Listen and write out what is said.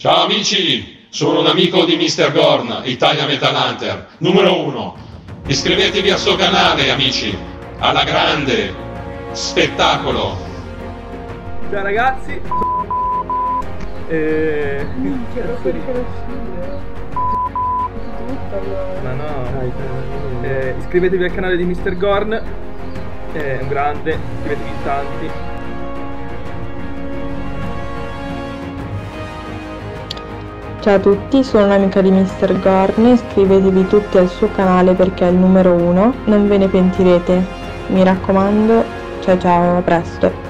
Ciao amici, sono un amico di Mr. Gorn, Italia Metal Hunter, numero uno. Iscrivetevi al suo canale, amici. Alla grande. Spettacolo. Ciao ragazzi. Eh... Ma no. Eh, iscrivetevi al canale di Mr. Gorn. È un grande, iscrivetevi in tanti. Ciao a tutti, sono un'amica di Mr. Gorn, iscrivetevi tutti al suo canale perché è il numero uno, non ve ne pentirete. Mi raccomando, ciao ciao, a presto.